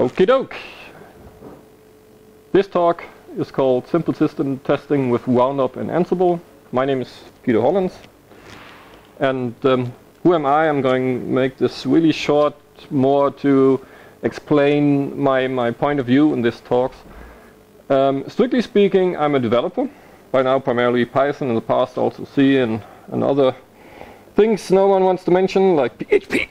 Okie doke. This talk is called Simple System Testing with Roundup and Ansible. My name is Pieter Hollants. And um, who am I? I'm going to make this really short, more to explain my, my point of view in this talk. Um, strictly speaking, I'm a developer. By now, primarily Python, in the past also C and, and other things no one wants to mention, like PHP.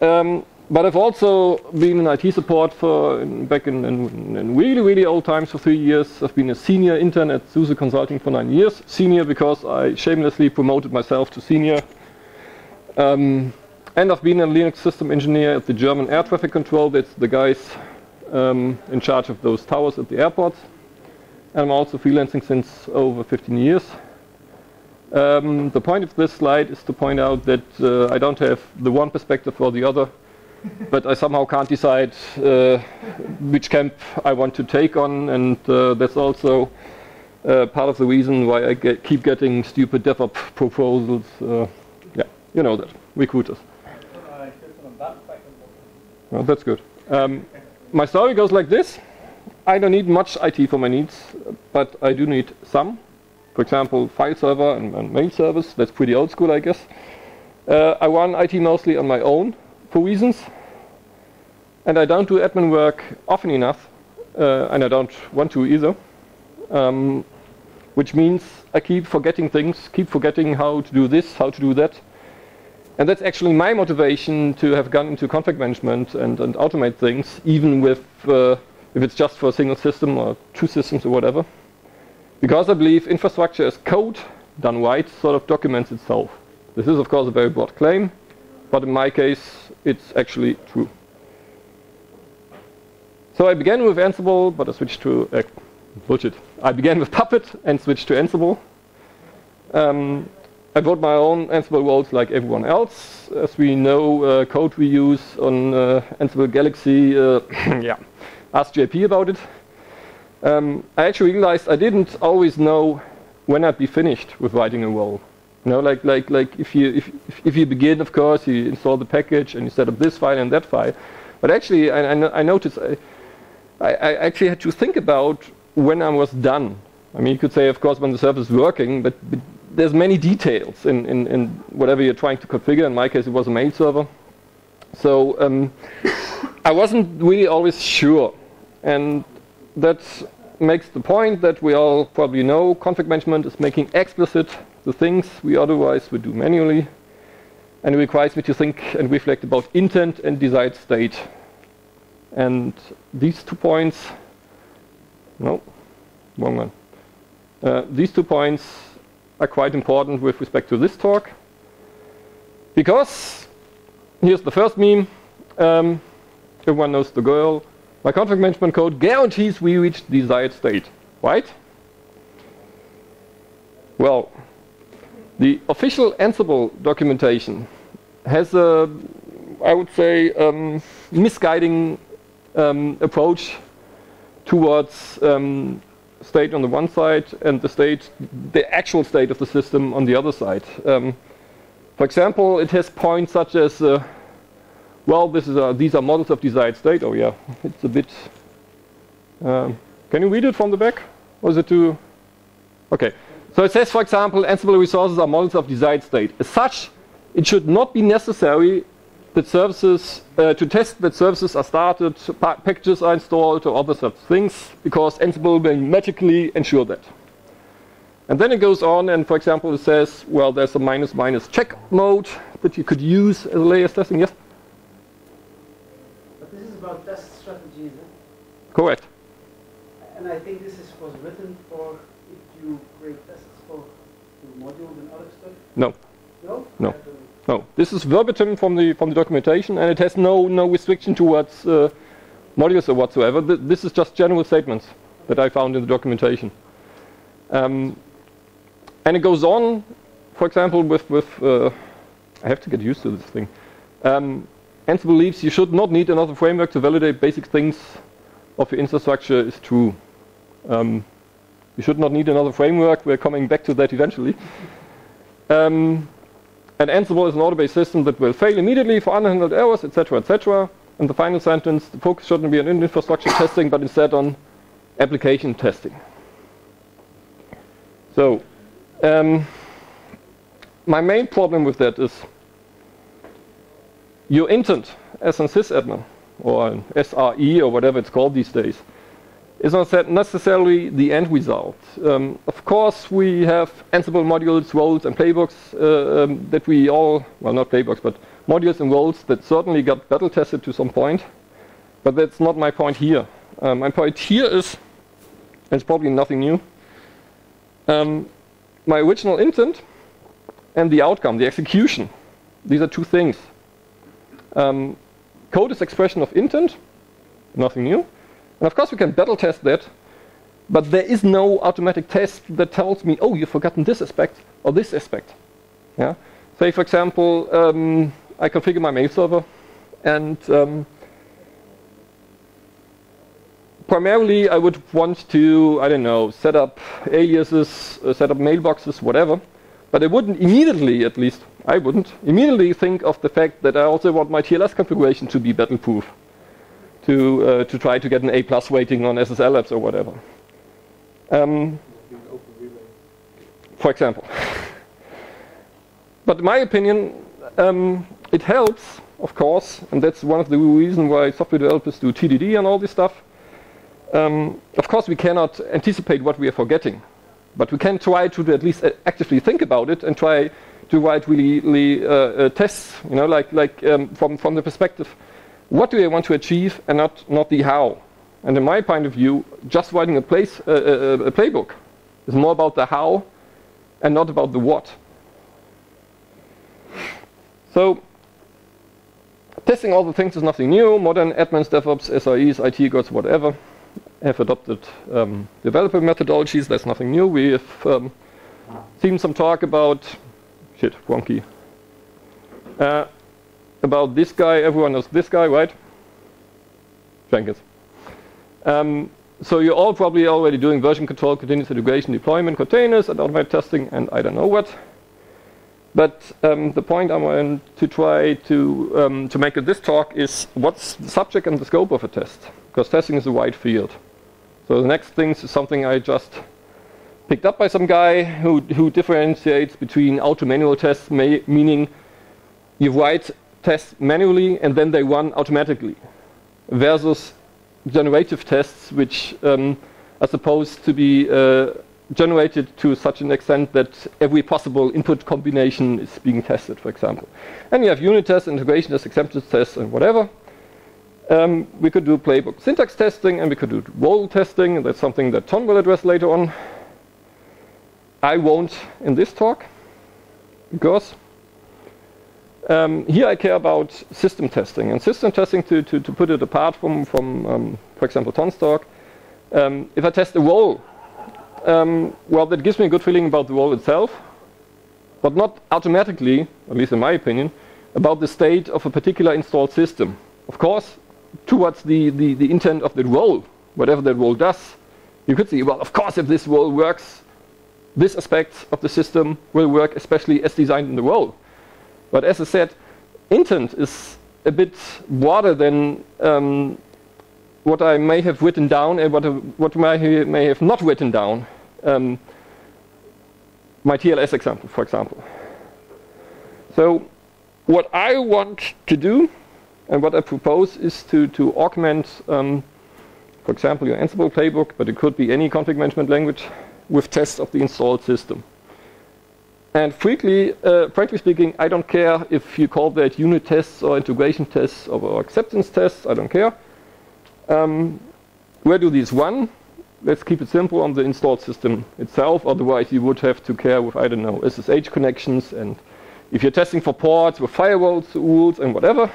Um, but I've also been in IT support for in, back in, in, in, really, really old times for three years. I've been a senior intern at SUSE Consulting for nine years. Senior because I shamelessly promoted myself to senior. Um, and I've been a Linux system engineer at the German air traffic control. That's the guys um, in charge of those towers at the airports. And I'm also freelancing since over 15 years. Um, the point of this slide is to point out that uh, I don't have the one perspective or the other but I somehow can't decide uh, which camp I want to take on, and uh, that's also uh, part of the reason why I get, keep getting stupid DevOps proposals. Uh, yeah, you know that, recruiters. Well, that's good. Um, my story goes like this. I don't need much IT for my needs, but I do need some. For example, file server and, and mail service. That's pretty old school, I guess. Uh, I run IT mostly on my own for reasons. And I don't do admin work often enough, uh, and I don't want to either. Um, which means I keep forgetting things, keep forgetting how to do this, how to do that. And that's actually my motivation to have gone into config management and, and automate things, even with uh, if it's just for a single system or two systems or whatever. Because I believe infrastructure as code done right sort of documents itself. This is of course a very broad claim, but in my case it's actually true. So I began with Ansible, but I switched to uh, bullshit. I began with Puppet and switched to Ansible. Um, I wrote my own Ansible roles like everyone else. As we know, uh, code we use on uh, Ansible Galaxy, uh, yeah, ask JP about it. Um, I actually realized I didn't always know when I'd be finished with writing a role. You know, like like like if you if if you begin, of course, you install the package and you set up this file and that file. But actually, I, I, I noticed. I, I, I, actually had to think about when I was done. I mean, you could say, of course, when the server is working, but, but there's many details in, in, in, whatever you're trying to configure. In my case, it was a mail server. So um, I wasn't really always sure. And that makes the point that we all probably know config management is making explicit the things we otherwise would do manually. And it requires me to think and reflect about intent and desired state and these two points, no, wrong one. Uh, these two points are quite important with respect to this talk. Because, here's the first meme, um, everyone knows the girl. My config management code guarantees we reach the desired state, right? Well, the official Ansible documentation has a, I would say, um, misguiding um, approach towards um, state on the one side and the state, the actual state of the system on the other side. Um, for example, it has points such as, uh, well, this is a, these are models of desired state. Oh yeah, it's a bit. Um, can you read it from the back? Or is it too? Okay. So it says, for example, Ansible resources are models of desired state. As such, it should not be necessary that services, uh, to test that services are started, pa packages are installed, or other such things, because Ansible will magically ensure that. And then it goes on, and for example, it says, well, there's a minus minus check mode that you could use as a layers testing. Yes? But this is about test strategies. Eh? Correct. And I think this is, was written for if you create tests for modules and other stuff. No. No? No. No, this is verbatim from the from the documentation, and it has no no restriction towards uh, modules or whatsoever. Th this is just general statements that I found in the documentation. Um, and it goes on, for example, with with uh, I have to get used to this thing. Um, Ansible believes you should not need another framework to validate basic things of your infrastructure is true. Um, you should not need another framework. We're coming back to that eventually. Um, and Ansible is an auto-based system that will fail immediately for unhandled errors, etc., etc. in the final sentence, the focus shouldn't be on infrastructure testing, but instead on application testing. So, um, my main problem with that is your intent as a sysadmin or an SRE or whatever it's called these days is not necessarily the end result. Um, of course, we have Ansible modules, roles, and playbooks uh, um, that we all, well, not playbooks, but modules and roles that certainly got battle tested to some point. But that's not my point here. Um, my point here is, it's probably nothing new, um, my original intent and the outcome, the execution. These are two things. Um, code is expression of intent, nothing new. And of course we can battle test that, but there is no automatic test that tells me, oh, you've forgotten this aspect or this aspect. Yeah? Say, for example, um, I configure my mail server and um, primarily I would want to, I don't know, set up aliases, uh, set up mailboxes, whatever. But I wouldn't immediately, at least I wouldn't, immediately think of the fact that I also want my TLS configuration to be battle-proof to, uh, to try to get an A plus rating on SSL labs or whatever. Um, for example. but in my opinion, um, it helps, of course, and that's one of the reasons why software developers do TDD and all this stuff. Um, of course, we cannot anticipate what we are forgetting, but we can try to at least actively think about it and try to write really, really uh, uh, tests, you know, like, like um, from, from the perspective what do I want to achieve and not, not the how. And in my point of view, just writing a, place, uh, uh, a playbook is more about the how and not about the what. So testing all the things is nothing new. Modern admins, DevOps, SREs, IT gods, whatever have adopted um, developer methodologies. That's nothing new. We have um, seen some talk about shit, wonky. Uh, about this guy. Everyone knows this guy, right? Jenkins. Um, so you're all probably already doing version control, continuous integration, deployment, containers, and automated testing, and I don't know what. But um, the point I want to try to um, to make in this talk is what's the subject and the scope of a test, because testing is a wide field. So the next thing is something I just picked up by some guy who who differentiates between auto manual tests, meaning you write tests manually and then they run automatically versus generative tests which um, are supposed to be uh, generated to such an extent that every possible input combination is being tested, for example. And you have unit tests, integration tests, acceptance tests, and whatever. Um, we could do playbook syntax testing, and we could do role testing, and that's something that Tom will address later on. I won't in this talk, because um, here I care about system testing. And system testing, to, to, to put it apart from, from um, for example, Tonstock, um, if I test a role, um, well, that gives me a good feeling about the role itself, but not automatically, at least in my opinion, about the state of a particular installed system. Of course, towards the, the, the intent of the role, whatever that role does, you could see, well, of course, if this role works, this aspect of the system will work, especially as designed in the role. But as I said, intent is a bit broader than um, what I may have written down and what, what I may have not written down. Um, my TLS example, for example. So what I want to do and what I propose is to, to augment, um, for example, your Ansible playbook, but it could be any config management language, with tests of the installed system. And frankly, uh, frankly speaking, I don't care if you call that unit tests or integration tests or, acceptance tests. I don't care. Um, where do these run? Let's keep it simple on the installed system itself. Otherwise, you would have to care with, I don't know, SSH connections. And if you're testing for ports with firewalls rules and whatever.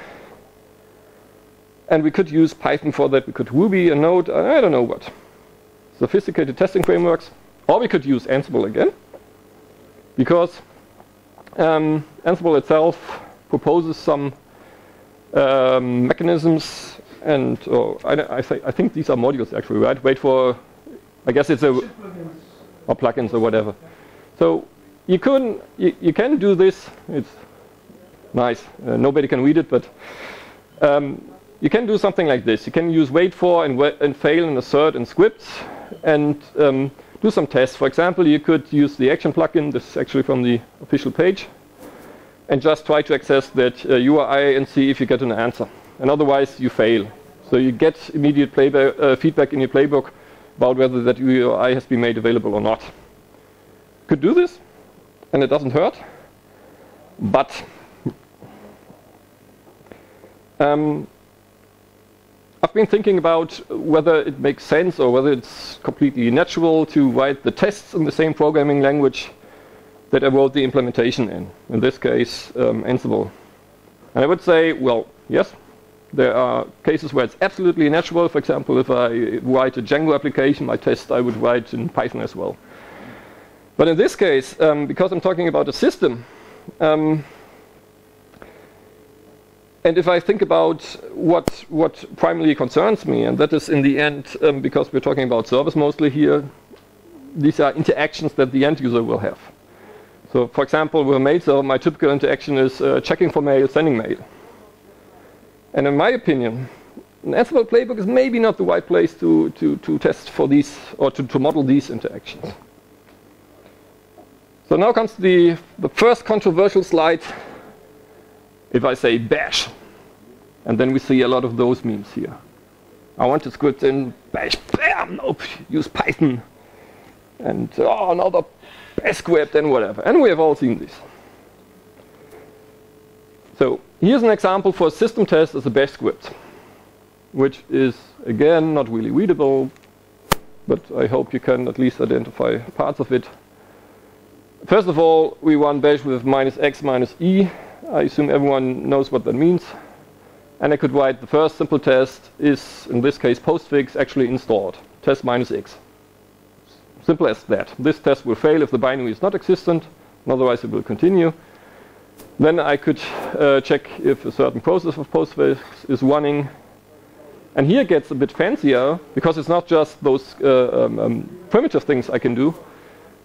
And we could use Python for that. We could Ruby and Node. I don't know what. Sophisticated testing frameworks. Or we could use Ansible again because um, Ansible itself proposes some um, mechanisms and oh, I, I, I, think these are modules actually, right? Wait for, I guess it's a, or plugins or whatever. So you can you, you can do this. It's nice. Uh, nobody can read it, but um, you can do something like this. You can use wait for and, and fail and assert and scripts and um, do some tests. For example, you could use the action plugin. This is actually from the official page. And just try to access that uh, URI and see if you get an answer. And otherwise, you fail. So you get immediate playback, uh, feedback in your playbook about whether that URI has been made available or not. Could do this, and it doesn't hurt. But um, I've been thinking about whether it makes sense or whether it's completely natural to write the tests in the same programming language that I wrote the implementation in. In this case, um, Ansible. And I would say, well, yes, there are cases where it's absolutely natural. For example, if I write a Django application, my test I would write in Python as well. But in this case, um, because I'm talking about a system, um, and if I think about what what primarily concerns me, and that is in the end, um, because we're talking about service mostly here, these are interactions that the end user will have. So, for example, with a mail server, my typical interaction is uh, checking for mail, sending mail. And in my opinion, an Ansible playbook is maybe not the right place to, to, to test for these or to, to model these interactions. So now comes the, the first controversial slide. If I say bash, and then we see a lot of those memes here. I want to script in bash, bam, nope, use Python. And oh, another bash script and whatever. And we have all seen this. So here's an example for a system test as a bash script, which is again not really readable, but I hope you can at least identify parts of it. First of all, we run bash with minus x minus e. I assume everyone knows what that means. And I could write the first simple test is, in this case, postfix actually installed, test minus x. Simple as that. This test will fail if the binary is not existent, and otherwise it will continue. Then I could uh, check if a certain process of postfix is running. And here gets a bit fancier, because it's not just those uh, um, um, primitive things I can do.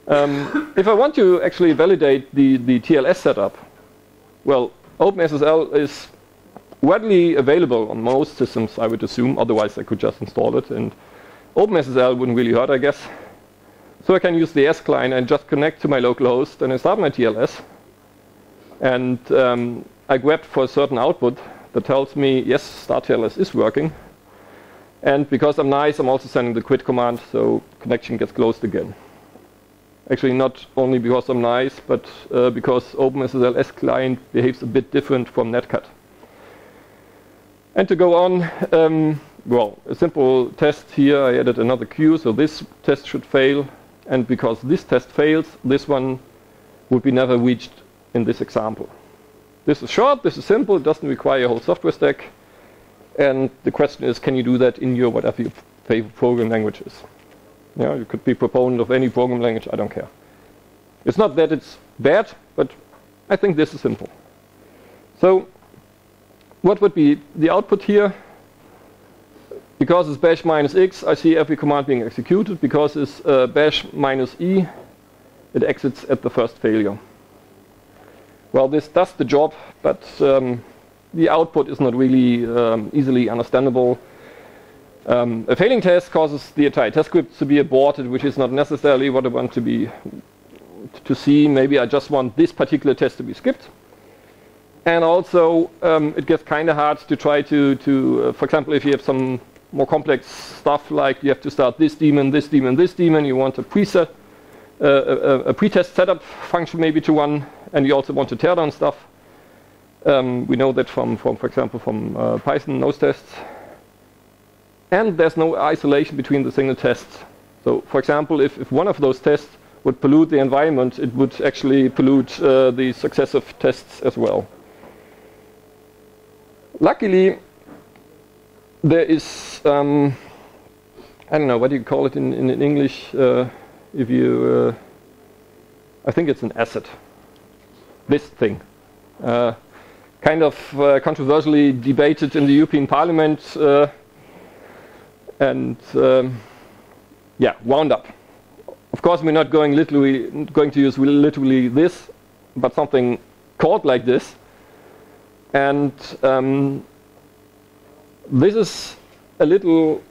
Um, if I want to actually validate the, the TLS setup, well, OpenSSL is readily available on most systems, I would assume. Otherwise, I could just install it. And OpenSSL wouldn't really hurt, I guess. So I can use the S client and just connect to my local host and I start my TLS. And um, I grab for a certain output that tells me, yes, start TLS is working. And because I'm nice, I'm also sending the quit command, so connection gets closed again. Actually, not only because I'm nice, but uh, because OpenSSL S client behaves a bit different from Netcat. And to go on, um, well, a simple test here, I added another queue, so this test should fail. And because this test fails, this one would be never reached in this example. This is short, this is simple, it doesn't require a whole software stack. And the question is, can you do that in your whatever your favorite program language is? Yeah, you could be proponent of any program language, I don't care. It's not that it's bad, but I think this is simple. So what would be the output here? Because it's bash minus x, I see every command being executed. Because it's uh, bash minus e, it exits at the first failure. Well, this does the job, but um, the output is not really um, easily understandable. Um, a failing test causes the entire test script to be aborted, which is not necessarily what I want to be to see. Maybe I just want this particular test to be skipped. And also, um, it gets kind of hard to try to, to uh, for example, if you have some more complex stuff like you have to start this daemon, this daemon, this daemon, you want a preset, uh, a, a pretest setup function maybe to run, and you also want to tear down stuff. Um, we know that from, from, for example, from uh, Python nose tests. And there's no isolation between the single tests. So, for example, if, if one of those tests would pollute the environment, it would actually pollute uh, the successive tests as well. Luckily, there is, um, I don't know, what do you call it in, in, in English? Uh, if you, uh, I think it's an asset. This thing. Uh, kind of uh, controversially debated in the European Parliament uh, and um, yeah, Roundup. Of course, we're not going literally going to use literally this, but something called like this. And um, This is a little,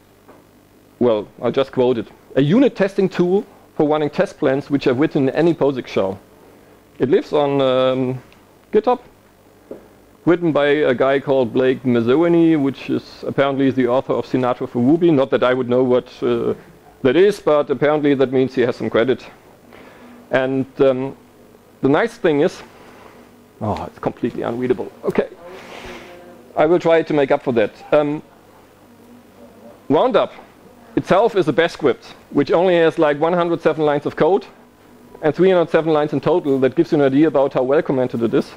well, I'll just quote it. A unit testing tool for running test plans which are written in any POSIX shell. It lives on um, GitHub, written by a guy called Blake Mizerany, which is apparently the author of Sinatra for Ruby. Not that I would know what uh, that is, but apparently that means he has some credit. And um, the nice thing is, oh, it's completely unreadable. Okay, I will try to make up for that. Um, Roundup itself is a bash script, which only has like 107 lines of code and 307 lines in total. That gives you an idea about how well commented it is.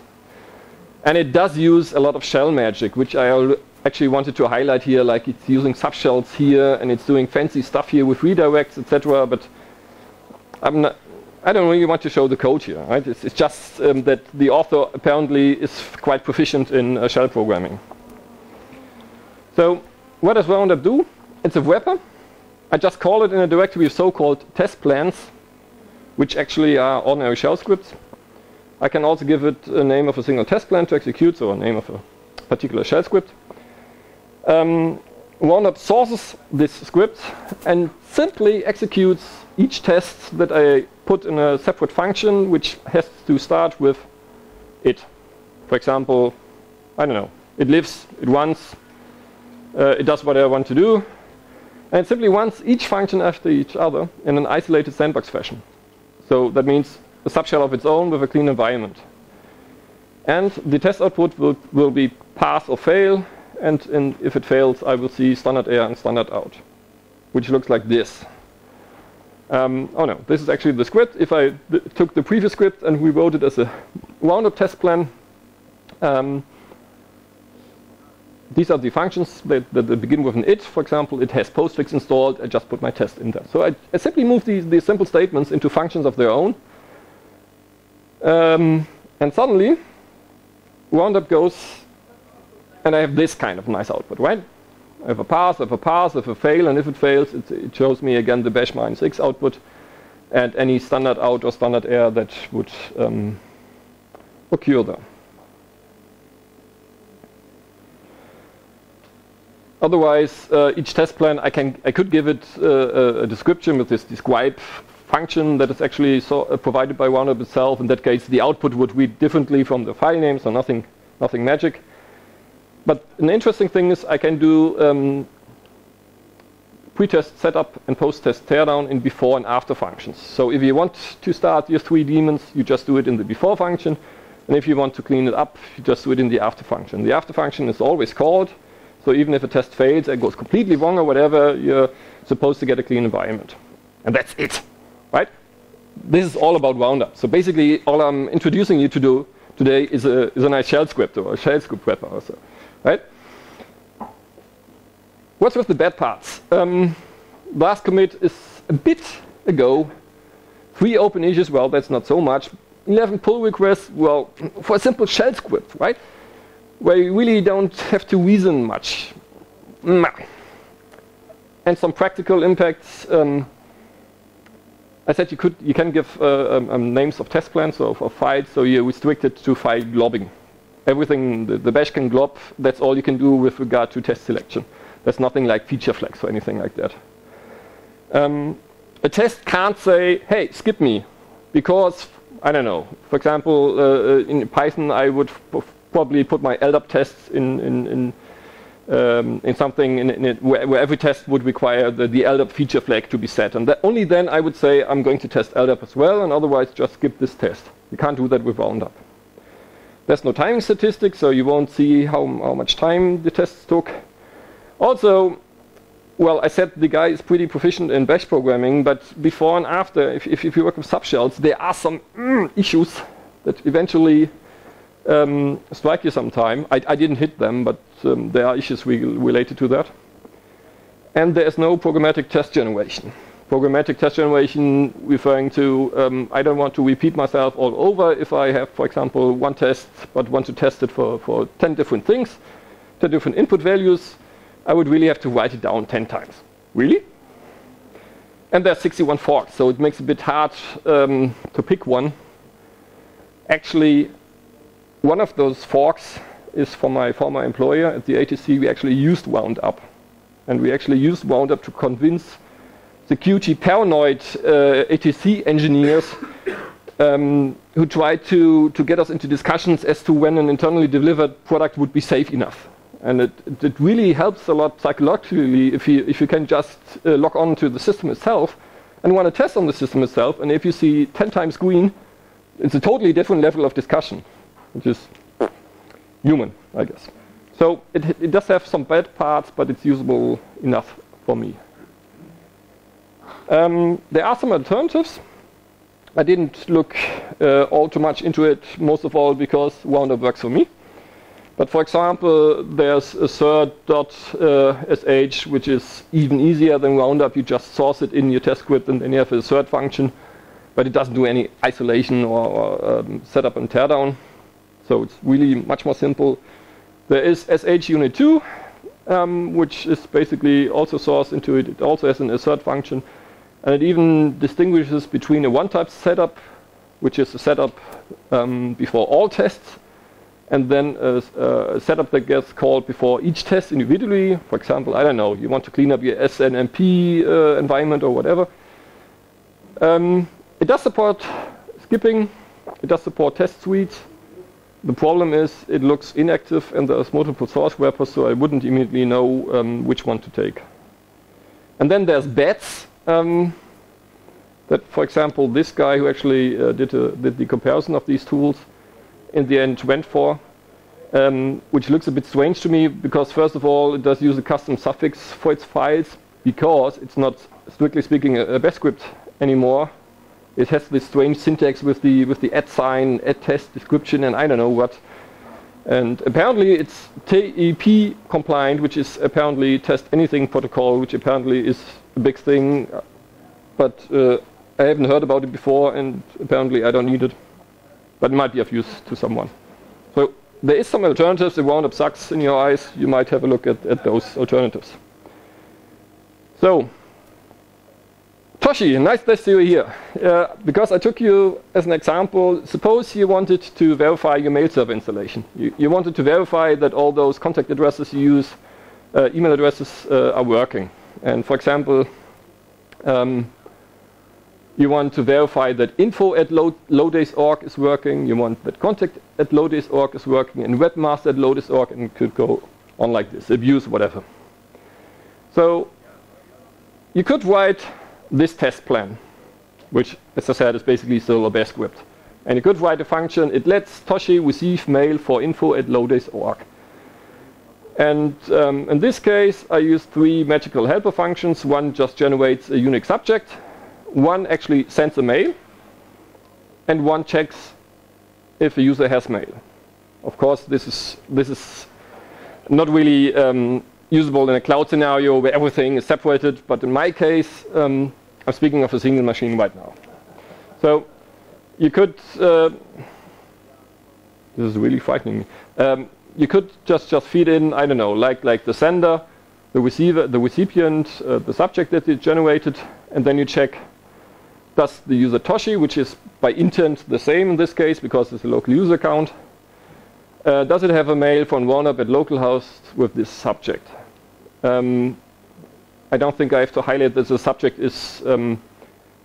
And it does use a lot of shell magic, which I actually wanted to highlight here, like it's using subshells here, and it's doing fancy stuff here with redirects, etc. But I'm not, I don't really want to show the code here. Right? It's, it's just um, that the author apparently is quite proficient in uh, shell programming. So what does Roundup do? It's a wrapper. I just call it in a directory of so-called test plans, which actually are ordinary shell scripts. I can also give it a name of a single test plan to execute, so a name of a particular shell script. Um, Roundup sources this script and simply executes each test that I put in a separate function, which has to start with it. For example, I don't know, it lives, it runs, uh, it does what I want to do, and it simply runs each function after each other in an isolated sandbox fashion. So that means a subshell of its own with a clean environment. And the test output will, will be pass or fail, and if it fails, I will see standard error and standard out, which looks like this. Um, oh no, this is actually the script. If I took the previous script and rewrote it as a roundup test plan, um, these are the functions that, that, begin with an it. For example, it has postfix installed. I just put my test in there. So I, I simply move these, these, simple statements into functions of their own. Um, and suddenly, roundup goes, and I have this kind of nice output, right? I have a pass, I have a pass, I have a fail, and if it fails, it, it shows me again the bash minus x output and any standard out or standard error that would um, occur there. Otherwise, uh, each test plan, I, can, I could give it uh, a description with this describe function that is actually so, uh, provided by Roundup itself. In that case, the output would read differently from the file name, so nothing, nothing magic. But an interesting thing is I can do um, pre-test setup and post-test teardown in before and after functions. So if you want to start your three daemons, you just do it in the before function. And if you want to clean it up, you just do it in the after function. The after function is always called. So even if a test fails, it goes completely wrong or whatever, you're supposed to get a clean environment. And that's it, right? This is all about Roundup. So basically, all I'm introducing you to do today is a, is a nice shell script or a shell script wrapper or so, right? What's with the bad parts? Um, last commit is a bit ago. Three open issues, well, that's not so much. 11 pull requests, well, for a simple shell script, right? where you really don't have to reason much. And some practical impacts. Um, I said you could, you can give uh, um, um, names of test plans or of files, so you're restricted to file globbing. Everything the, the, bash can glob. That's all you can do with regard to test selection. There's nothing like feature flags or anything like that. Um, a test can't say, "Hey, skip me," because I don't know. For example, uh, uh in Python, I would probably put my LDAP tests in, in, in, um, in something in, in where, where, every test would require the, the LDAP feature flag to be set. And only then I would say I'm going to test LDAP as well, and otherwise just skip this test. You can't do that with Roundup. There's no timing statistics, so you won't see how, how much time the tests took. Also, well, I said the guy is pretty proficient in bash programming, but before and after, if, if, if you work with subshells, there are some mm, issues that eventually um, strike you sometime. I, I, didn't hit them, but um, there are issues re related to that. And there is no programmatic test generation. Programmatic test generation referring to um, I don't want to repeat myself all over if I have, for example, one test but want to test it for, for 10 different things, 10 different input values, I would really have to write it down 10 times. Really? And there are 61 forks, so it makes it a bit hard um, to pick one. Actually, one of those forks is from my former employer at the ATC. We actually used Roundup. And we actually used Roundup to convince the QG paranoid uh, ATC engineers um, who tried to, to get us into discussions as to when an internally delivered product would be safe enough. And it, it really helps a lot psychologically if you, if you can just uh, log on to the system itself and want to test on the system itself. And if you see 10 times green, it's a totally different level of discussion, which is human, I guess. So it, it does have some bad parts, but it's usable enough for me. Um, there are some alternatives. I didn't look uh, all too much into it, most of all because Roundup works for me. But for example, there's assert.sh, uh, which is even easier than Roundup. You just source it in your test script and then you have a cert function, but it doesn't do any isolation or, or um, setup and teardown. So it's really much more simple. There is shUnit2, um, which is basically also sourced into it. It also has an assert function. And it even distinguishes between a one-type setup, which is a setup um, before all tests, and then a, a, setup that gets called before each test individually. For example, I don't know, you want to clean up your SNMP uh, environment or whatever. Um, it does support skipping. It does support test suites. The problem is it looks inactive and there's multiple source wrappers, so I wouldn't immediately know um, which one to take. And then there's bats. Um, that, for example, this guy who actually uh, did, a, did the comparison of these tools in the end went for, um, which looks a bit strange to me because first of all it does use a custom suffix for its files because it's not strictly speaking a, a script anymore. It has this strange syntax with the with the at sign, at test description, and I don't know what. And apparently it's TAP compliant, which is apparently test anything protocol, which apparently is a big thing. But uh, I haven't heard about it before, and apparently I don't need it but it might be of use to someone. So there is some alternatives. If Roundup sucks in your eyes, you might have a look at, at those alternatives. So, Toshi, nice to see you here. Uh, because I took you as an example, suppose you wanted to verify your mail server installation. You, you wanted to verify that all those contact addresses you use, uh, email addresses, uh, are working. And for example, um, you want to verify that info at loadays.org is working. You want that contact at loadays.org is working and webmaster at loadays.org and could go on like this, abuse, whatever. So you could write this test plan, which, as I said, is basically still a bash script. And you could write a function, it lets Toshi receive mail for info at loadays.org. And um, in this case, I use three magical helper functions. One just generates a Unix subject, one actually sends a mail, and one checks if a user has mail. Of course, this is this is not really um, usable in a cloud scenario where everything is separated. But in my case, um, I'm speaking of a single machine right now. So you could. Uh, this is really frightening. Um, you could just just feed in I don't know like like the sender, the receiver, the recipient, uh, the subject that you generated, and then you check does the user Toshi, which is by intent the same in this case because it's a local user account, uh, does it have a mail from Roundup at localhost with this subject? Um, I don't think I have to highlight that the subject is um,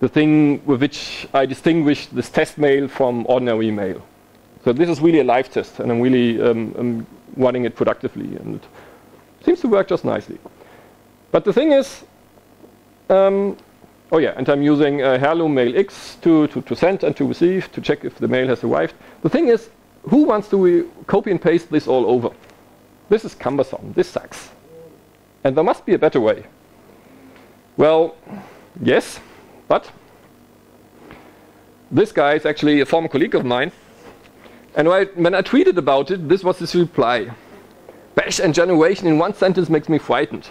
the thing with which I distinguish this test mail from ordinary mail. So this is really a live test, and I'm really um, I'm running it productively, and it seems to work just nicely. But the thing is, um, Oh yeah, and I'm using uh, Heirloom mailx to, to, to send and to receive to check if the mail has arrived. The thing is, who wants to copy and paste this all over? This is cumbersome. This sucks. And there must be a better way. Well, yes, but this guy is actually a former colleague of mine. And when I tweeted about it, this was his reply. Bash and generation in one sentence makes me frightened.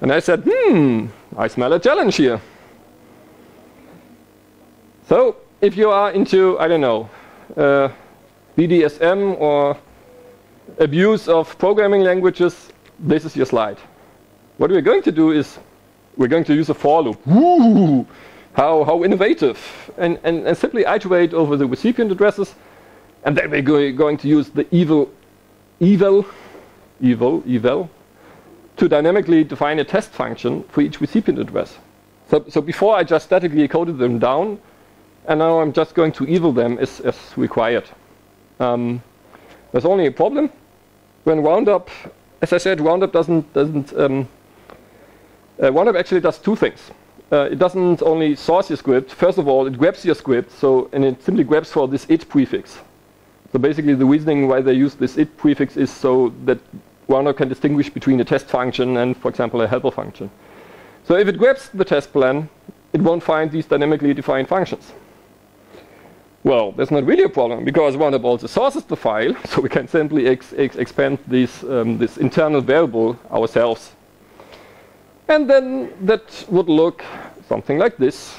And I said, hmm, I smell a challenge here. So if you are into, I don't know, uh, BDSM or abuse of programming languages, this is your slide. What we're going to do is we're going to use a for loop. Woo! How, how innovative. And, and, and simply iterate over the recipient addresses. And then we're go going to use the evil evil, evil, evil, to dynamically define a test function for each recipient address. So, so before I just statically coded them down, and now I'm just going to evil them as, as required. Um, there's only a problem when roundup, as I said, roundup doesn't doesn't um, uh, roundup actually does two things. Uh, it doesn't only source your script. First of all, it grabs your script, so and it simply grabs for this it prefix. So basically, the reasoning why they use this it prefix is so that Roundup can distinguish between a test function and, for example, a helper function. So if it grabs the test plan, it won't find these dynamically defined functions. Well, that's not really a problem because Roundup also sources the file, so we can simply ex ex expand this, um, this internal variable ourselves. And then that would look something like this.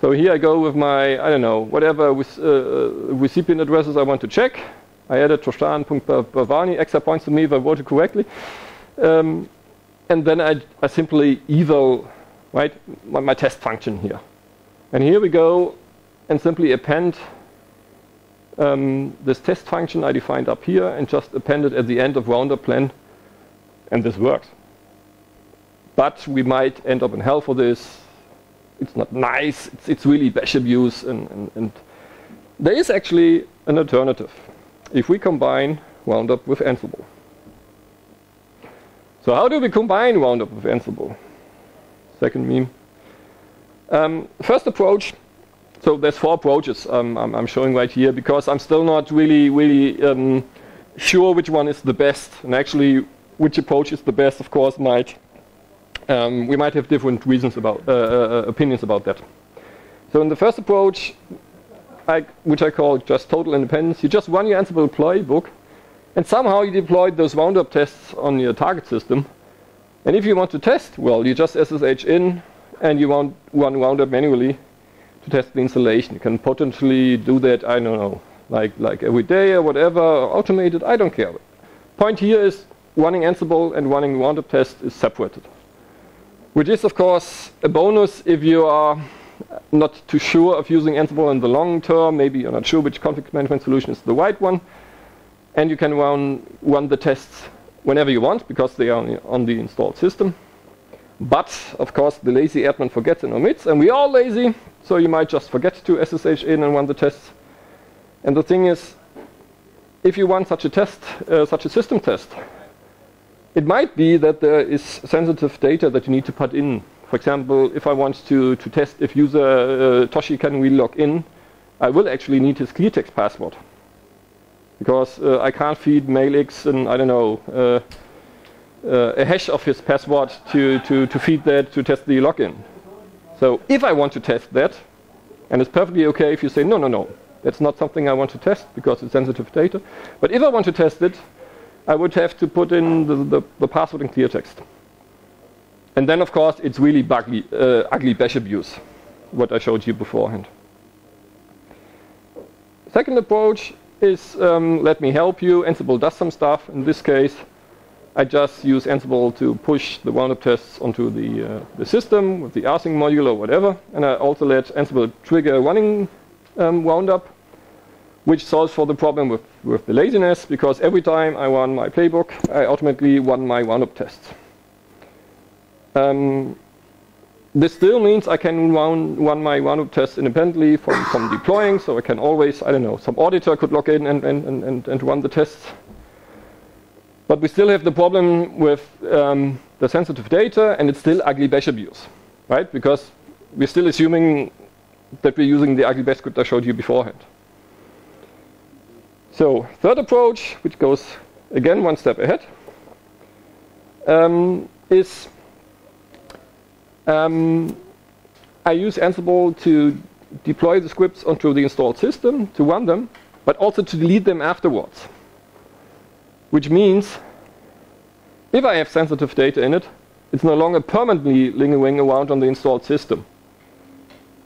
So here I go with my, I don't know, whatever uh, uh recipient addresses I want to check. I added toshaan.bharvani, extra points to me if I wrote it correctly. Um, and then I, I simply eval right, my, my test function here. And here we go and simply append um, this test function I defined up here and just append it at the end of roundup plan, and this works. But we might end up in hell for this. It's not nice. It's, it's really bash abuse, and, and, and there is actually an alternative if we combine Roundup with Ansible. So how do we combine Roundup with Ansible? Second meme. Um, first approach so there's four approaches um, I'm, I'm, showing right here because I'm still not really, really um, sure which one is the best. And actually, which approach is the best, of course, might um, we might have different reasons about uh, uh, opinions about that. So in the first approach, I, which I call just total independence, you just run your Ansible playbook, and somehow you deployed those roundup tests on your target system. And if you want to test, well, you just SSH in, and you want run roundup manually, to test the installation. You can potentially do that, I don't know, like, like every day or whatever, automated, I don't care. Point here is running Ansible and running roundup test is separated. Which is, of course, a bonus if you are not too sure of using Ansible in the long term. Maybe you're not sure which config management solution is the right one. And you can run, run the tests whenever you want because they are on the, on the installed system. But, of course, the lazy admin forgets and omits, and we are lazy, so you might just forget to SSH in and run the tests. And the thing is, if you run such a test, uh, such a system test, it might be that there is sensitive data that you need to put in. For example, if I want to, to test if user uh, Toshi can really log in, I will actually need his clear text password. Because uh, I can't feed mailx and, I don't know, uh, uh, a hash of his password to, to, to feed that to test the login. So if I want to test that, and it's perfectly okay if you say, no, no, no, that's not something I want to test because it's sensitive data. But if I want to test it, I would have to put in the, the, the password in clear text. And then, of course, it's really bugly, uh, ugly bash abuse, what I showed you beforehand. Second approach is um, let me help you. Ansible does some stuff. In this case, I just use Ansible to push the roundup tests onto the, uh, the system with the rsync module or whatever. And I also let Ansible trigger running um, roundup, which solves for the problem with, with the laziness, because every time I run my playbook, I automatically run my roundup tests. Um, this still means I can run, run my roundup tests independently from, from deploying, so I can always, I don't know, some auditor could log in and, and, and, and run the tests but we still have the problem with um, the sensitive data, and it's still ugly bash abuse, right? Because we're still assuming that we're using the ugly bash script I showed you beforehand. So third approach, which goes again one step ahead, um, is um, I use Ansible to deploy the scripts onto the installed system to run them, but also to delete them afterwards which means if I have sensitive data in it, it's no longer permanently lingering around on the installed system.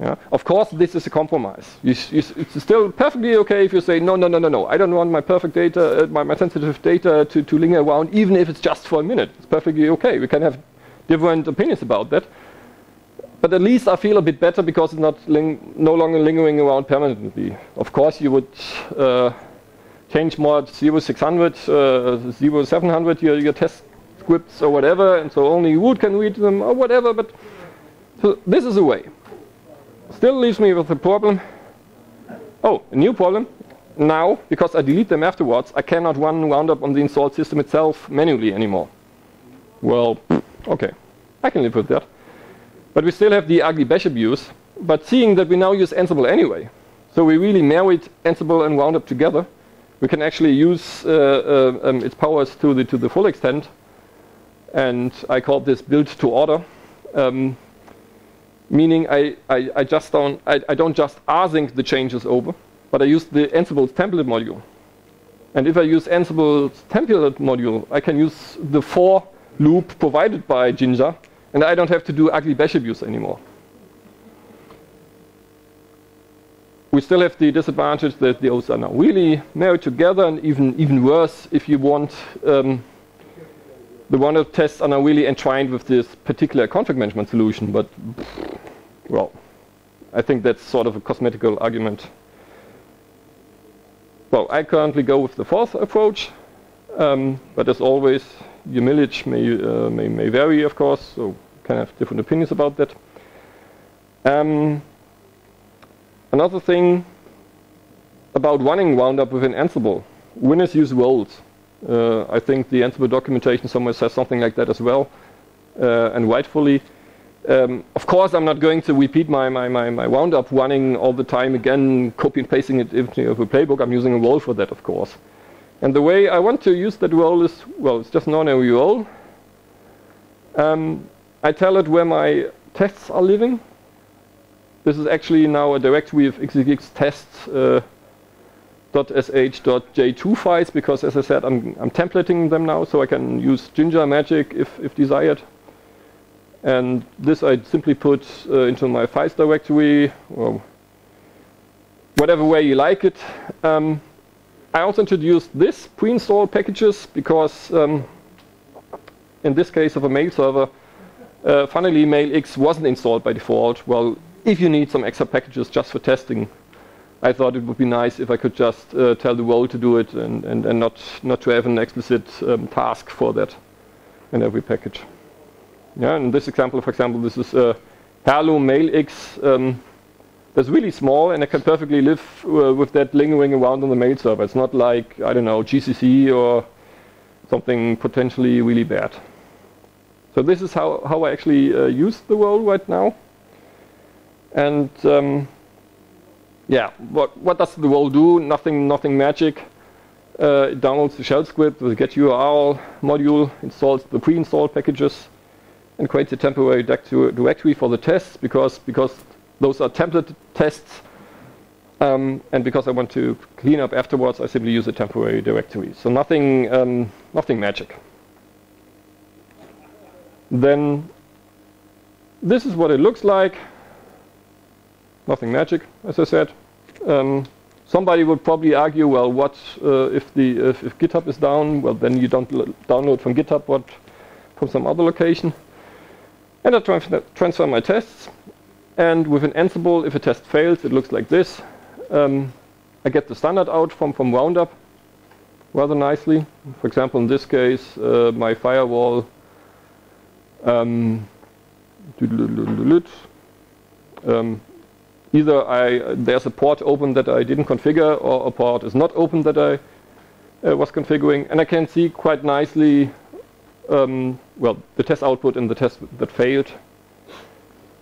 Yeah? Of course, this is a compromise. You, you, it's still perfectly okay if you say, no, no, no, no, no, I don't want my perfect data, uh, my, my, sensitive data to, to linger around, even if it's just for a minute. It's perfectly okay. We can have different opinions about that. But at least I feel a bit better because it's not no longer lingering around permanently. Of course, you would uh, change mod 0600, uh, 0700 your, your test scripts or whatever, and so only root can read them or whatever, but so this is a way. Still leaves me with a problem. Oh, a new problem. Now, because I delete them afterwards, I cannot run roundup on the installed system itself manually anymore. Well, okay, I can live with that. But we still have the ugly bash abuse. But seeing that we now use Ansible anyway, so we really married Ansible and Roundup together, we can actually use uh, uh, um, its powers to the, to the full extent. And I call this build to order. Um, meaning I, I, I, just don't, I, I don't just rsync the changes over, but I use the Ansible's template module. And if I use Ansible's template module, I can use the for loop provided by Jinja, and I don't have to do ugly bash abuse anymore. We still have the disadvantage that the those are now really married together, and even, even worse if you want um, the one of tests are now really entwined with this particular contract management solution, but well, I think that's sort of a cosmetical argument. Well, I currently go with the fourth approach, um, but as always, your mileage may, uh, may, may vary, of course, so you can have different opinions about that. Um, another thing about running Roundup within Ansible, winners use roles. Uh, I think the Ansible documentation somewhere says something like that as well, uh, and rightfully. Um, of course, I'm not going to repeat my, my, my, my roundup running all the time again, copy and pasting it into a playbook. I'm using a role for that, of course. And the way I want to use that role is, well, it's just non a role. Um, I tell it where my tests are living. This is actually now a directory of xxx tests uh, .sh.j2 files because, as I said, I'm, I'm templating them now, so I can use Jinja Magic if, if desired. And this I simply put uh, into my files directory, or whatever way you like it. Um, I also introduced this pre-install packages because um, in this case of a mail server, uh, funnily MailX wasn't installed by default. Well, if you need some extra packages just for testing, I thought it would be nice if I could just uh, tell the world to do it and, and, and not, not to have an explicit um, task for that in every package. Yeah, in this example, for example, this is a Heirloom MailX um, that's really small and I can perfectly live uh, with that lingering around on the mail server. It's not like, I don't know, GCC or something potentially really bad. So this is how, how I actually uh, use the role right now. And um, yeah, what, what does the role do? Nothing, nothing magic. Uh, it downloads the shell script the get URL module, installs the pre-installed packages, and creates a temporary directory for the tests because, because those are template tests. Um, and because I want to clean up afterwards, I simply use a temporary directory. So nothing, um, nothing magic. Then this is what it looks like. Nothing magic, as I said. Um, somebody would probably argue, well, what uh, if the if, if, GitHub is down? Well, then you don't download from GitHub, but from some other location. And I tra transfer my tests. And with an Ansible, if a test fails, it looks like this. Um, I get the standard out from, from Roundup rather nicely. For example, in this case, uh, my firewall um, um, either I, there's a port open that I didn't configure or a port is not open that I uh, was configuring. And I can see quite nicely, um, well, the test output and the test that failed.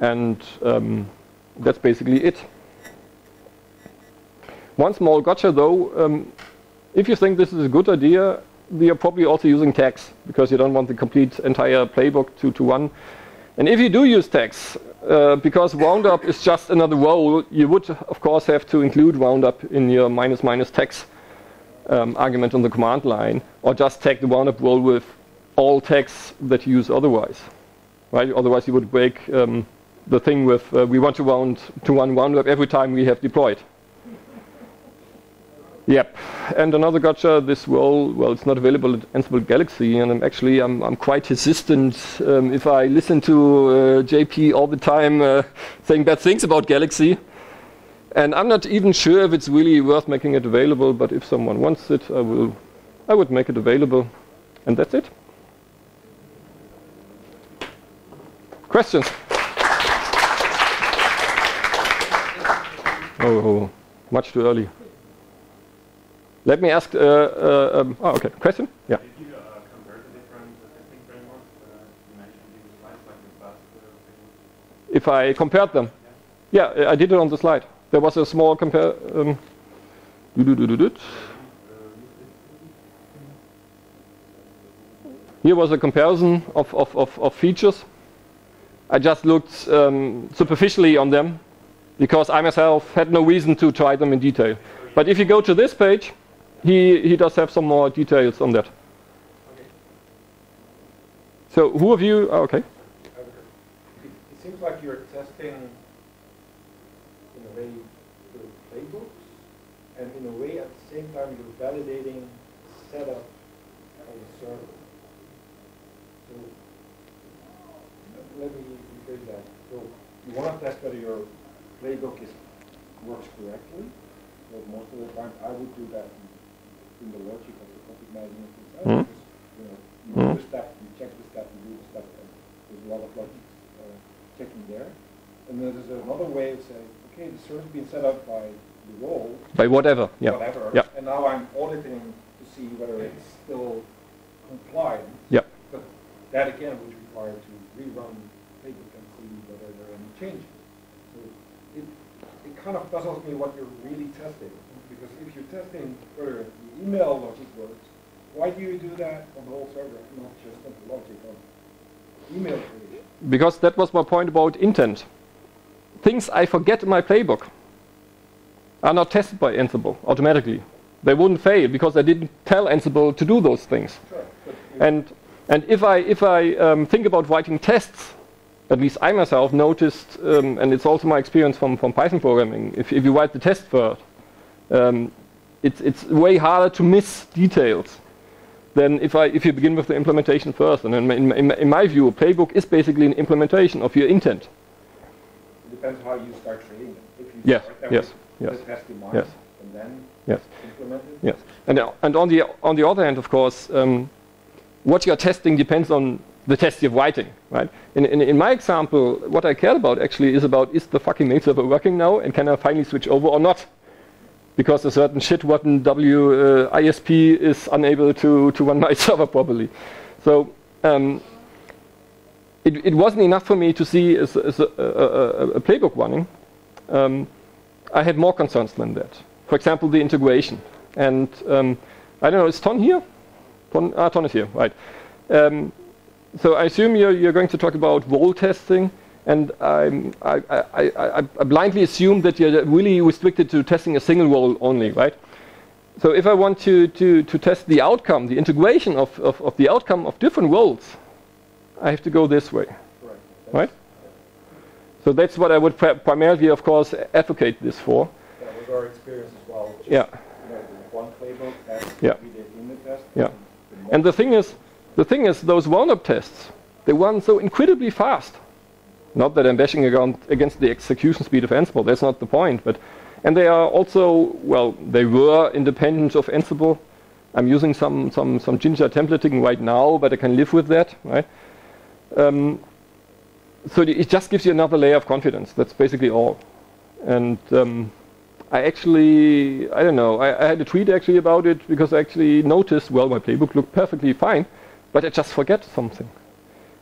And um, that's basically it. One small gotcha though, um, if you think this is a good idea, you're probably also using tags because you don't want the complete entire playbook to, to run. And if you do use tags, uh, because roundup is just another role, you would of course have to include roundup in your minus minus tags um, argument on the command line, or just tag the roundup role with all tags that you use otherwise. Right? Otherwise, you would break um, the thing with uh, we want to round to run roundup every time we have deployed. Yep. And another gotcha, this role, well, it's not available at Ansible Galaxy, and I'm actually, I'm, I'm quite resistant. um, if I listen to uh, JP all the time uh, saying bad things about Galaxy. And I'm not even sure if it's really worth making it available, but if someone wants it, I will, I would make it available. And that's it. Questions? Oh, oh, much too early. Let me ask. Uh, uh, um, oh, okay. Question? Yeah. Uh, compare the different uh, testing frameworks uh, you mentioned in the slides, like the bats framework? If I compared them, yeah, I did it on the slide. There was a small compare. Um. Here was a comparison of, of, of, of features. I just looked um, superficially on them because I myself had no reason to try them in detail. But if you go to this page, he, he does have some more details on that. So who of you, oh, okay. It it seems like you're testing in a way the playbooks, and in a way at the same time you're validating the setup of the server. So let me rephrase that. So you want to test whether your playbook is works correctly. Well, most of the time I would do that in, in the logic of the config management itself. Because, you know, you Mhm. do the step, you check the step, you do the step, and there's a lot of logic uh, checking there. And then there's another way of saying, okay, the server's been set up by the role, By whatever, yeah. whatever, Yeah. and now I'm auditing to see whether it's still compliant. Yeah. But that again would require to rerun the playbook and see whether there are any changes. So it, it kind of puzzles me what you're really testing. Because if you're testing whether the email logic works, why do you do that on the whole server, not just on the logic of email creation? Because that was my point about intent. Things I forget in my playbook are not tested by Ansible automatically. They wouldn't fail because I didn't tell Ansible to do those things. Sure. And and if I if I um, think about writing tests, at least I myself noticed, um, and it's also my experience from, from Python programming. If if you write the test first, um, it's it's way harder to miss details than if I if you begin with the implementation first. And in, in, in, my view, a playbook is basically an implementation of your intent. It depends how you start trading it. If you Yes, start yes, yes, the test in mind yes. and then Yes. implement it. Yes, and uh, and on the on the other hand, of course, um, what you're testing depends on the test you're writing, right? In, in in my example, what I care about actually is about is the fucking mail server working now, and can I finally switch over or not? Because a certain shit rotten W uh, ISP is unable to to run my server properly. So. Um, it, it wasn't enough for me to see as, as a, a, a, a playbook running. Um, I had more concerns than that. For example, the integration. And um, I don't know, is Ton here? Ton, ah, Ton is here, right. Um, so I assume you're, you're going to talk about role testing. And I'm, I, I, I, I blindly assume that you're really restricted to testing a single role only, right? So if I want to, to, to test the outcome, the integration of, of, of the outcome of different roles, I have to go this way. Correct. Right. So that's what I would pri- primarily, of course, advocate this for. That was our experience as well. Just, Yeah. You know, one playbook Yeah. we the test. Yeah. And the thing is, the thing is, those roundup tests, they run so incredibly fast. Not that I'm bashing against the execution speed of Ansible. That's not the point. But and they are also well, they were independent of Ansible. I'm using some some some Jinja templating right now, but I can live with that, right? Um, so it just gives you another layer of confidence. That's basically all. And um, I actually, I don't know, I, I had a tweet actually about it because I actually noticed, well, my playbook looked perfectly fine, but I just forget something.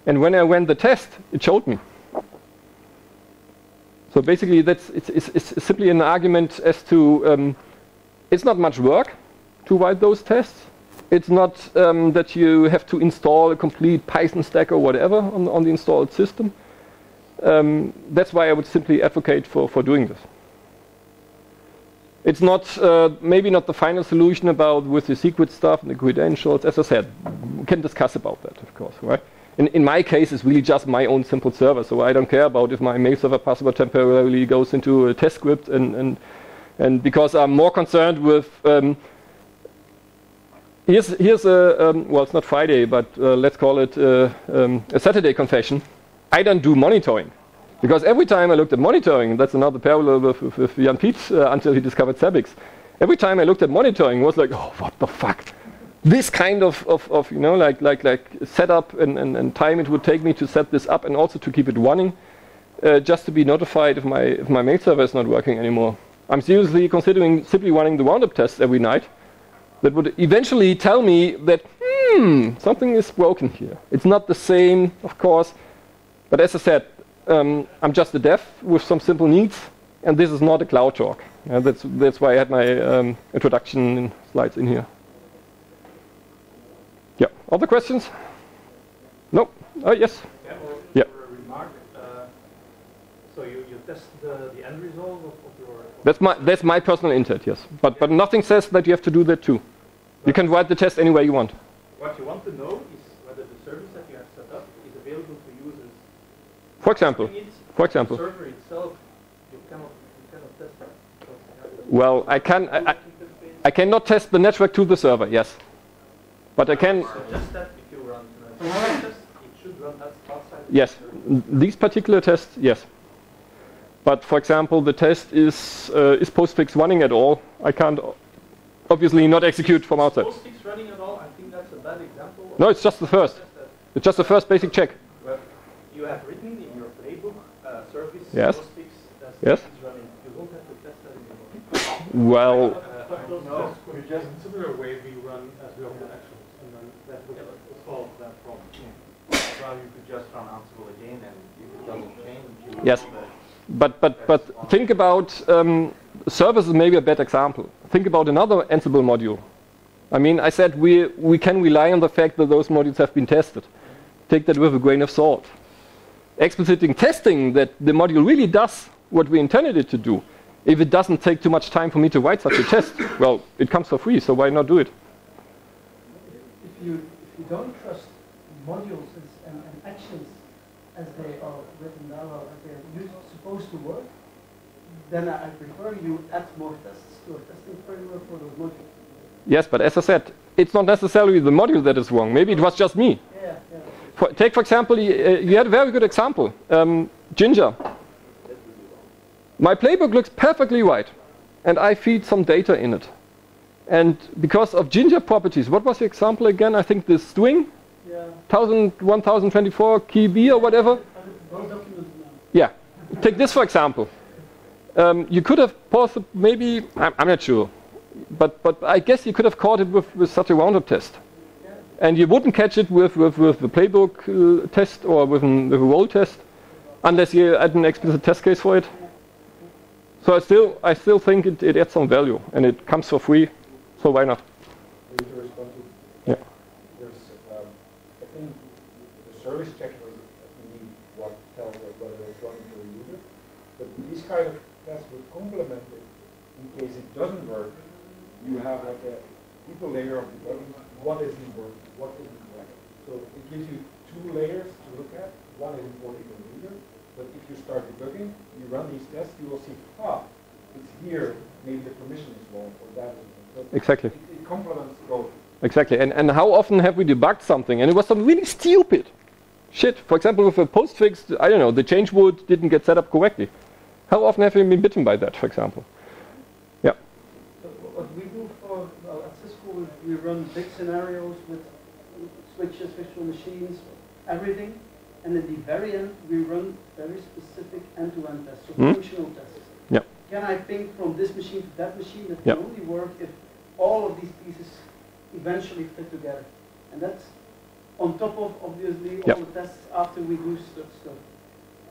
And when I ran the test, it showed me. So basically, that's it's, it's, it's simply an argument as to um, it's not much work to write those tests. It's not um, that you have to install a complete Python stack or whatever on, on the installed system. Um, that's why I would simply advocate for, for doing this. It's not uh, maybe not the final solution about with the secret stuff and the credentials. As I said, we can discuss about that, of course, right? In, in my case, it's really just my own simple server, so I don't care about if my mail server password temporarily goes into a test script, and and, and because I'm more concerned with. Um, here's here's a um, well, it's not Friday, but uh, let's call it uh, um, a Saturday confession. I don't do monitoring. Because every time I looked at monitoring, that's another parallel with, with, with Jan Piet uh, until he discovered Zabbix. Every time I looked at monitoring, it was like, oh, what the fuck? This kind of, of, of you know, like, like, like setup and, and, and time it would take me to set this up and also to keep it running, uh, just to be notified if my, if my mail server is not working anymore. I'm seriously considering simply running the roundup tests every night that would eventually tell me that, hmm, something is broken here. It's not the same, of course, but as I said, um, I'm just a dev with some simple needs, and this is not a cloud talk. Uh, that's, that's why I had my um, introduction slides in here. Yeah, other questions? No? Oh, yes. Yeah, Yeah. remark, uh, so you, you test the, the end result of, of your... of That's my, that's my personal intent, yes. But, but nothing says that you have to do that too. You can write the test any way you want. What you want to know is whether the service that you have set up is available to users. For example, for example. Server itself, you cannot, you cannot test that. because it has a Well, I can, I, I. I cannot test the network to the server, yes. But I can, So just that if you run test, it should run outside. yes, server. these particular tests, yes. But for example, the test is, uh, is postfix running at all? I can't obviously not execute from outside. Postfix running at all, I think that's a bad example. No, it's just the first. test It's just the first basic check. Well, you have that anymore. Well, just in similar way be run as and that would solve that problem. Well, you could just run and if it doesn't change, Yes. but, but, but think about um, is maybe a bad example. Think about another Ansible module. I mean, I said we, we can rely on the fact that those modules have been tested. Take that with a grain of salt. Expliciting testing that the module really does what we intended it to do. If it doesn't take too much time for me to write such a test, well, it comes for free, so why not do it? If you, if you don't trust modules and, and actions as they are written down or as they're used, supposed to work, then I I prefer you add more tests to a testing framework for those modules. Yes, but as I said, it's not necessarily the module that is wrong. Maybe it was just me. For, take, for example, you, uh, you had a very good example. Um, Jinja. My playbook looks perfectly right, and I feed some data in it. And because of Jinja properties, what was the example again? I think the string, Yeah. 1000, 1024 key B or whatever. Are Those documents now. Yeah. Take this for example. Um, you could have posted maybe, I'm, I'm not sure, but, but I guess you could have caught it with, with such a roundup test. And you wouldn't catch it with, with, with the playbook uh, test or with, an, with a role test unless you add an explicit test case for it. So I still, I still think it, it adds some value and it comes for free, so why not? To to. Yeah. There's, um, I think the service check was indeed what tells whether it's running for a user. But these kind of tests would complement it in case it doesn't work. You have like a deeper layer of debugging. What isn't working? What isn't? So it gives you two layers to look at. One is important for the user. But if you start debugging, you run these tests, you will see, ah, it's here. Maybe the permission is wrong or that is wrong. So Exactly. it, it complements both. Exactly. And, and how often have we debugged something and it was some really stupid shit? For example, with a postfix, I don't know, the change wood didn't get set up correctly. How often have we been bitten by that, for example? Yeah. So wh- what we do for, well, at Cisco, we, run big scenarios with switches, virtual machines, everything. And at the very end, we run very specific end-to-end tests, so Hmm? functional tests. Yeah. Can I ping from this machine to that machine? That Yeah. can only work if all of these pieces eventually fit together. And that's on top of, obviously, all Yeah. the tests after we do stuff. stuff.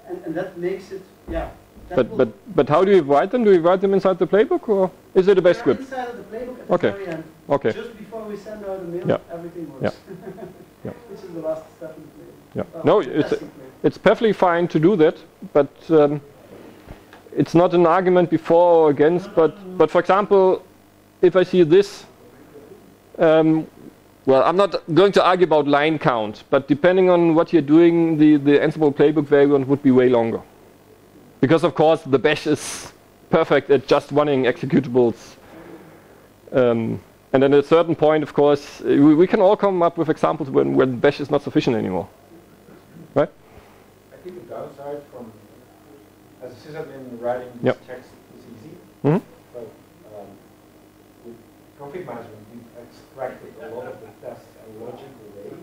And, and that makes it, yeah. But, but, but how do you write them? Do you write them inside the playbook or is it a They're script? Inside of the playbook at Okay. the very end. Okay. Just before we send out a mail, Yeah. everything Yeah. works. Yeah. Which is the last step in the playbook. Yeah. No, it's, it's perfectly fine to do that, but um, it's not an argument before or against. But, but for example, if I see this, um, well, I'm not going to argue about line count, but depending on what you're doing, the, the Ansible playbook variant would be way longer. Because of course the bash is perfect at just running executables. Um, and then at a certain point, of course, we, we can all come up with examples when, when bash is not sufficient anymore. Right? I think the downside from as a sysadmin, writing Yep. text is easy. Mhm. But um, with config management, we extracted a lot of the tests and logic away.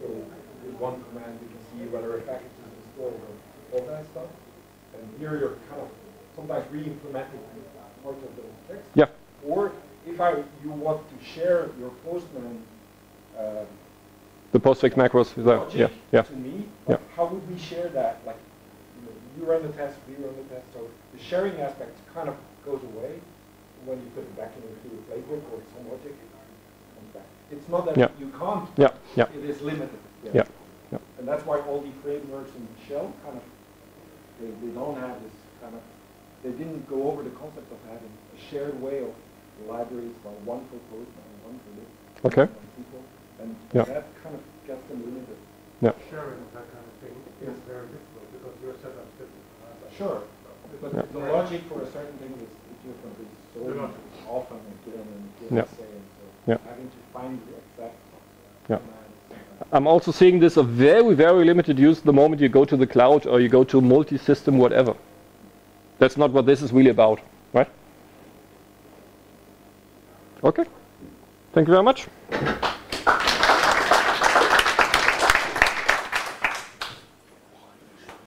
So with one command, you can see whether a package is installed or all that stuff. And here you're kind of sometimes re-implementing part of the text. Yeah. Or if I you want to share your Postman uh, The postfix macros. Is that, logic yeah, yeah. to me, Yeah. how would we share that? Like, you, know, you run the test, we run the test, so the sharing aspect kind of goes away when you put it back into a playbook or some logic comes back. It's not that Yeah. you can't, Yeah, yeah. it is limited. Yeah, yeah. And that's why all the frameworks in Shell kind of, they, they don't have this kind of, they didn't go over the concept of having a shared way of libraries, well, one for Postman and one for this. Okay. and people. And Yeah. that kind of gets them limited. Sharing of that kind of thing is very difficult because your setup's different. right? Sure, but Yeah. the logic for a certain thing is is different, it's so The logic. often and given and Yeah. given saying, so Yeah. having to find the exact Yeah. command. I'm also seeing this a very, very limited use the moment you go to the cloud or you go to multi-system, whatever. That's not what this is really about, right? Okay. Thank you very much.